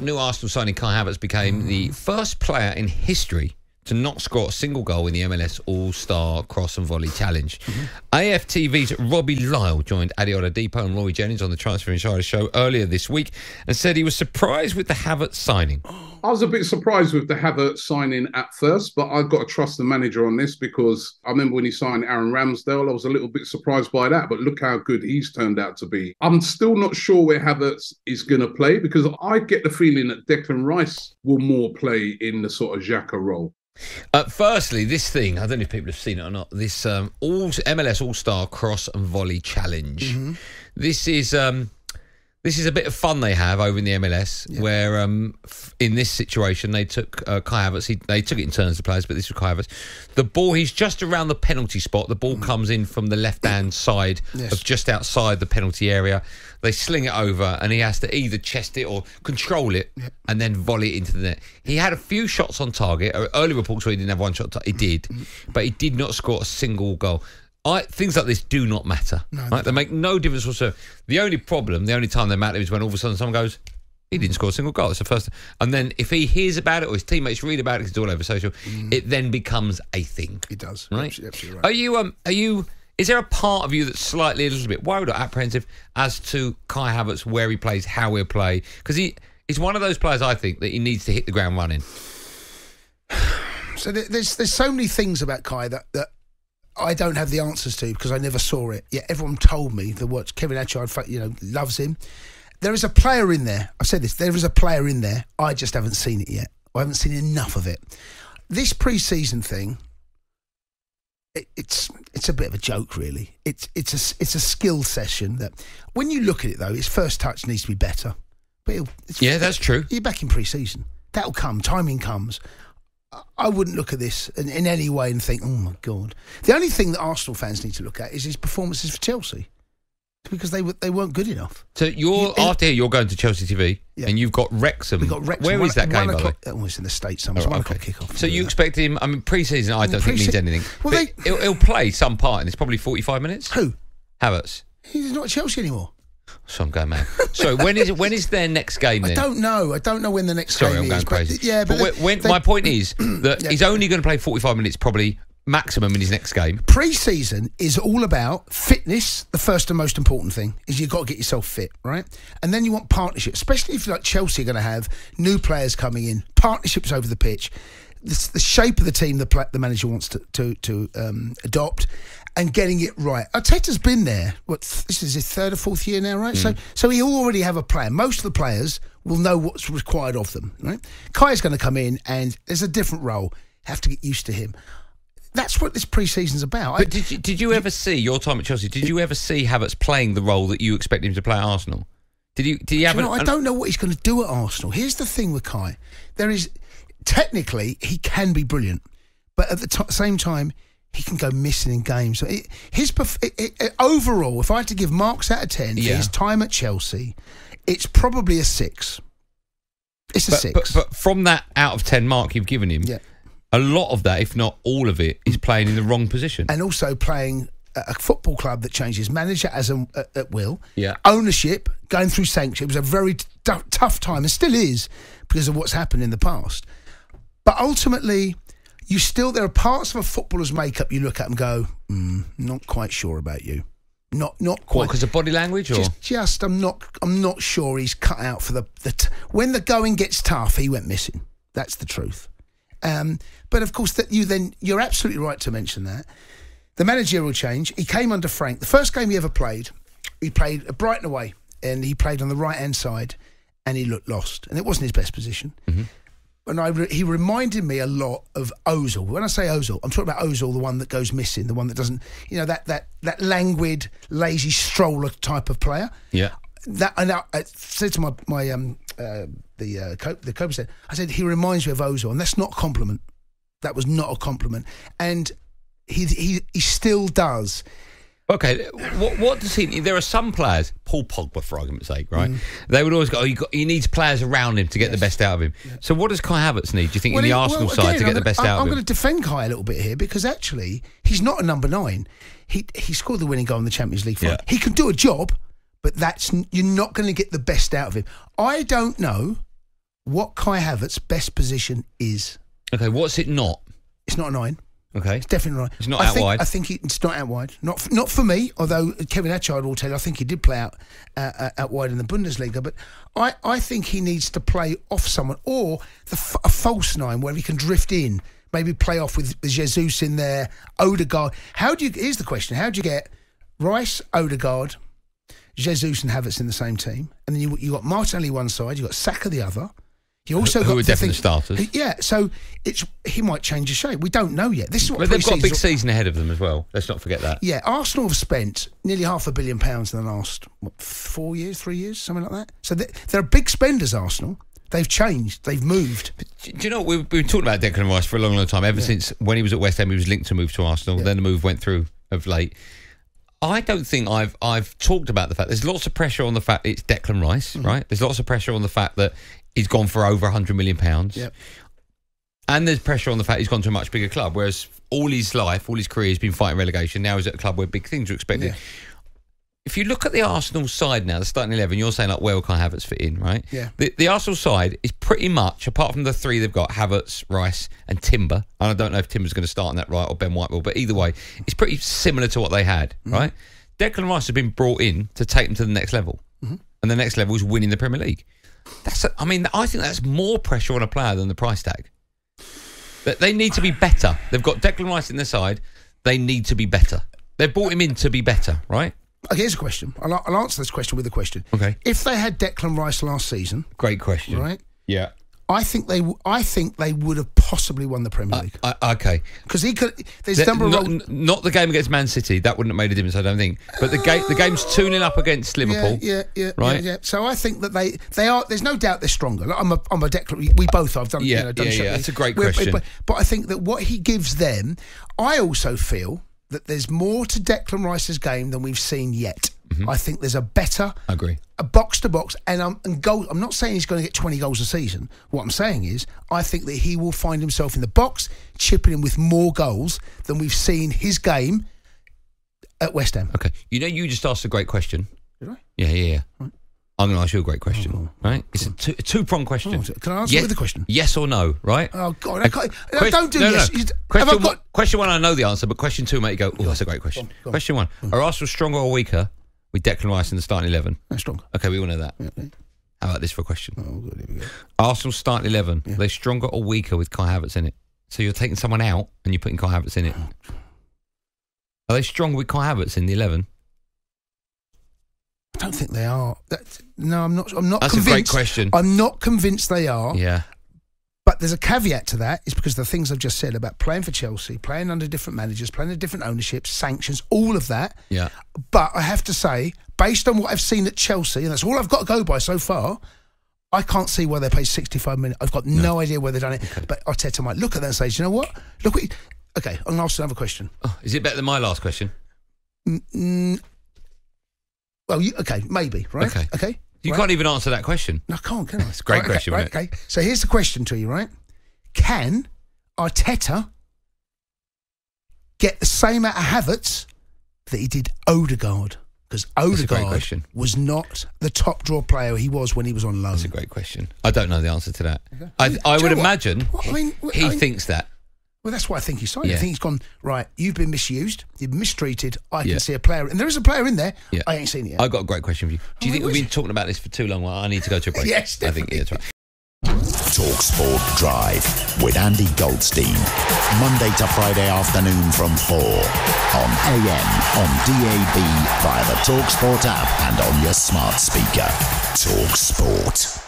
new Arsenal signing Kai Havertz became the first player in history to not score a single goal in the MLS All Star Cross and Volley Challenge. Mm-hmm. AFTV's Robbie Lyle joined Ade Oladipo and Roy Jennings on the Transfer Insider show earlier this week and said he was surprised with the Havertz signing. I was a bit surprised with the Havertz signing at first, but I've got to trust the manager on this because I remember when he signed Aaron Ramsdale, I was a little bit surprised by that. But look how good he's turned out to be. I'm still not sure where Havertz is going to play because I get the feeling that Declan Rice will more play in the sort of Xhaka role. Uh, firstly, this thing, I don't know if people have seen it or not, this um, all MLS All Star Cross and Volley Challenge. This is. Um, this is a bit of fun they have over in the MLS, where um, f- in this situation they took uh, Kai Havertz. He, they took it in turns, the players, but this was Kai Havertz. The ball, he's just around the penalty spot. The ball comes in from the left hand side Yes. of just outside the penalty area. They sling it over, and he has to either chest it or control it, and then volley it into the net. He had a few shots on target. Uh, Early reports where he didn't have one shot. on He did, but he did not score a single goal. I, things like this do not matter. right? They make no difference whatsoever. The only problem, the only time they matter is when all of a sudden someone goes, he didn't score a single goal. It's the first. And then if he hears about it or his teammates read about it, it's all over social, it then becomes a thing. It does. Right? Absolutely, absolutely right. Are you um are you is there a part of you that's slightly a little bit worried or apprehensive as to Kai Havertz where he plays, how he'll play? Because he he's one of those players I think that he needs to hit the ground running. So there's there's so many things about Kai that that I don't have the answers to because I never saw it. Yet everyone told me that what Kevin Hatchard, you know, loves him. There is a player in there. I've said this. There is a player in there. I just haven't seen it yet. I haven't seen enough of it. This pre-season thing, it, it's it's a bit of a joke, really. It's it's a it's a skill session that when you look at it though, his first touch needs to be better. But it's, Yeah, that's true. you're back in pre-season. That'll come. Timing comes. I- wouldn't look at this in, in any way and think, "Oh my god." The only thing that Arsenal fans need to look at is his performances for Chelsea, because they were they weren't good enough. So you're You- after here, you're going to Chelsea TV, Yeah. and you've got Wrexham. We got Wrexham. Where one, is that game? One by the way? Oh, it's in the states. Somewhere. Oh, one okay. o'clock kickoff. So you expect him? I mean, pre-season, I don't think means anything. Well, they- he'll, he'll play some part, and it's probably forty-five minutes. who? Havertz. He's not Chelsea anymore. So I'm going mad. so when is when is their next game? I don't know. I don't know when the next Sorry, game I'm going is. crazy. But, yeah, but, when, when, they- my point is that Yeah. he's only going to play 45 minutes, probably maximum in his next game. pre-season is all about fitness. The first and most important thing is you've got to get yourself fit, right? And then you want partnership, especially if you're like Chelsea are going to have new players coming in, partnerships over the pitch, the, the shape of the team the the manager wants to to, to um, adopt, and getting it right. Arteta's been there. What this is his third or fourth year now, right? So mm. so he already have a plan. Most of the players will know what's required of them, right? Kai's going to come in and there's a different role. Have to get used to him. That's what this pre-season's about. I- did you, did you ever see your time at Chelsea? Did you ever see Havertz playing the role that you expect him to play at Arsenal? Did you? Did you have? Do you know, an- I don't know what he's going to do at Arsenal. Here's the thing with Kai: there is technically he can be brilliant, but at the t- same time he can go missing in games. So it, his it, it, overall, if I had to give marks out of ten for his time at Chelsea, it's probably a six. It's a but, six. but, but from that out of 10 mark you've given him, Yeah. a lot of that, if not all of it, is playing in the wrong position. and also playing at a football club that changes manager as a, at, at will. Yeah. Ownership going through sanctuary. It was a very tough time and still is because of what's happened in the past. But ultimately, you still there are parts of a footballer's makeup you look at and go, mm, not quite sure about you. Not not quite. Because of body language, or Just, just, I'm not, I'm not sure he's cut out for the, the t- when the going gets tough, he went missing. That's the truth. Um, but of course, that you then you're absolutely right to mention that the managerial change. He came under Frank. The first game he ever played, he played at Brighton away, and he played on the right hand side, and he looked lost, and it wasn't his best position. And I re- he reminded me a lot of Ozil. When I say Ozil, I'm talking about Ozil, the one that goes missing, the one that doesn't, you know, that that that languid, lazy stroller type of player yeah, that and I, I said to my my um uh, the uh, co- the coach said I said he reminds me of Ozil and that's not a compliment. That was not a compliment, and he he he still does. Okay, what, what does he? There are some players, Paul Pogba, for argument's sake, right? Mm. They would always go, oh, you got, he needs players around him to get the best out of him. So, what does Kai Havertz need? Do you think in the he- Arsenal well, side to get I'm the gonna- best I'm, out I'm of going to defend Kai a little bit here because actually he's not a number nine. He he scored the winning goal in the Champions League final. Yeah. He can do a job, but that's you're not going to get the best out of him. I don't know. what Kai Havertz's best position is. Okay, what's it not? It's not a nine. Okay. It's definitely right. It's not I out think, wide. I think he- it's not out wide. Not f- not for me. Although Kevin Hatchard will tell you, I think he did play out uh, uh, out wide in the Bundesliga. But I, I think he needs to play off someone or the f- a false nine where he can drift in. Maybe play off with Jesus in there. Odegaard. How do you? Here's the question: How do you get Rice, Odegaard, Jesus, and Havertz in the same team? And then you you got Martinelli one side, you got Saka the other. You also Who got are to definite think- starters. Yeah, so it's he might change his shape. We don't know yet. This is what But they've got a big season ahead of them as well. Let's not forget that. yeah, Arsenal have spent nearly half a billion pounds in the last what, four years, three years, something like that. So they- they're big spenders. Arsenal. They've changed. They've moved. Do you know, we've been talking about Declan Rice for a long, long time. Ever since when he was at West Ham, he was linked to move to Arsenal. Then the move went through of late. I don't think I've I've talked about the fact there's lots of pressure on the fact it's Declan Rice, Mm-hmm. right? There's lots of pressure on the fact that he's gone for over 100 million pounds. Yep. And there's pressure on the fact he's gone to a much bigger club, whereas all his life, all his career, he's been fighting relegation. Now he's at a club where big things are expected. Yeah. If you look at the Arsenal side now, the starting eleven, you're saying like, where will Kai Havertz fit in, right? Yeah. The, the Arsenal side is pretty much, apart from the three they've got, Havertz, Rice, and Timber. And I don't know if Timber's going to start on that right or Ben White will, but either way, it's pretty similar to what they had, Mm-hmm. right? Declan Rice has been brought in to take them to the next level, Mm-hmm. and the next level is winning the Premier League. That's, a, I mean, I think that's more pressure on a player than the price tag. But they need to be better. They've got Declan Rice in their side. They need to be better. They've brought him in to be better, right? Okay, here's a question. I'll, I'll answer this question with a question. Okay. If they had Declan Rice last season, Great question. right? Yeah. I think they. w- I think they would have possibly won the Premier uh, League I, okay. because he could. There's a That- number of not, n- not the game against Man City. That wouldn't have made a difference, I don't think. But the game, the game's 0 up against Liverpool. Yeah, yeah, yeah, Right? yeah, yeah. So I think that they they are. There's no doubt they're stronger. Like, I'm a I'm a Declan. We both have done. Yeah, you know, done yeah, yeah, that's a great We're- question. But, but I think that what he gives them, I also feel that there's more to Declan Rice's game than we've seen yet. Mm-hmm. I think there's a better I agree. a box to box and um, and goal. I'm not saying he's going to get 20 goals a season. What I'm saying is, I think that he will find himself in the box, chipping in with more goals than we've seen his game at West Ham. Okay. You know, you just asked a great question. Did I? Yeah, yeah, yeah. I'm going to ask you a great question, right? It's a, two, a two-pronged question. Oh, can I answer Yes- with a question? Yes or no, right? Oh God! I can't, no, don't do no, no. this. Have Question, got? question one, I know the answer, but question two, mate, you go, oh, that's a great question. Go on, go on. Question one Are Arsenal stronger or weaker with Declan Rice in the starting 11? No, stronger. Okay, we all know that. Okay. How about this for a question? Oh, good. Here we go. Arsenal starting 11, are they stronger or weaker with Kai Havertz in it? So you're taking someone out and you're putting Kai Havertz in it. Are they stronger with Kai Havertz in the 11? I don't think they are. That, no, I'm not. I'm not That's a convinced. great question. I'm not convinced they are. Yeah. There's a caveat to that. Is because the things I've just said about playing for Chelsea, playing under different managers, playing under different ownerships, sanctions, all of that. Yeah. But I have to say, based on what I've seen at Chelsea, and that's all I've got to go by so far, I can't see why they paid 65 million. I've got no, idea where they've done it. But Arteta might look at that and say, "Do you know what? Look what. he-" Okay, I'm going to ask another question. Oh, is it better than my last question? Mm, well, you, okay, maybe, right? Okay. Okay. You right? can't even answer that question. No, I can't, can I? It's a great question, Right, okay. So here's the question to you, right? Can Arteta get the same out of Havertz that he did Odegaard? Because Odegaard was not the top draw player he was when he was on loan. That's a great question. I don't know the answer to that. I, Do I would know what? imagine I mean, he I mean- thinks that. Well, that's why I think he signed. I think he's gone right. You've been misused. You've been mistreated. I Yeah. can see a player, and there is a player in there. Yeah. I ain't seen it yet. I've got a great question for you. Do you Oh, think we've been it? talking about this for too long? Well, I need to go to a break. Yes, I think yeah, that's right. Talk Sport Drive with Andy Goldstein. Monday to Friday afternoon from 4 on AM, on DAB, via the Talk Sport app and on your smart speaker. Talk Sport.